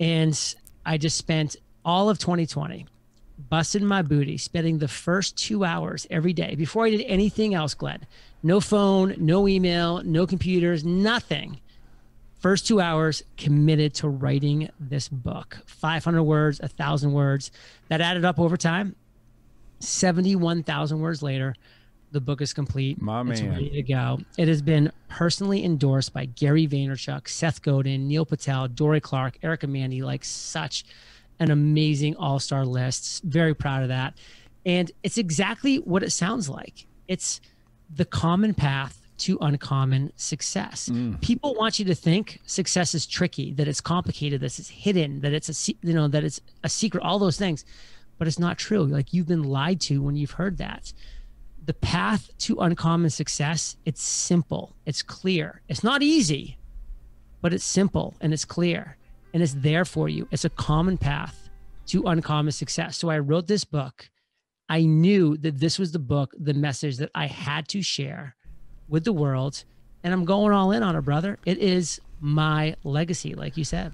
And I just spent all of 2020 busting my booty, spending the first two hours every day before I did anything else, Glenn. No phone, no email, no computers, nothing. First two hours committed to writing this book 500 words, 1,000 words. That added up over time. 71,000 words later, the book is complete. My it's man. ready to go. It has been personally endorsed by Gary Vaynerchuk, Seth Godin, Neil Patel, Dorie Clark, Erica Mandy, like such an amazing all star list. Very proud of that. And it's exactly what it sounds like it's the common path to uncommon success. Mm. People want you to think success is tricky, that it's complicated, that it's hidden, that it's a you know that it's a secret, all those things. But it's not true. Like you've been lied to when you've heard that. The path to uncommon success, it's simple, it's clear. It's not easy, but it's simple and it's clear and it's there for you. It's a common path to uncommon success. So I wrote this book. I knew that this was the book, the message that I had to share with the world. And I'm going all in on it, brother. It is my legacy, like you said.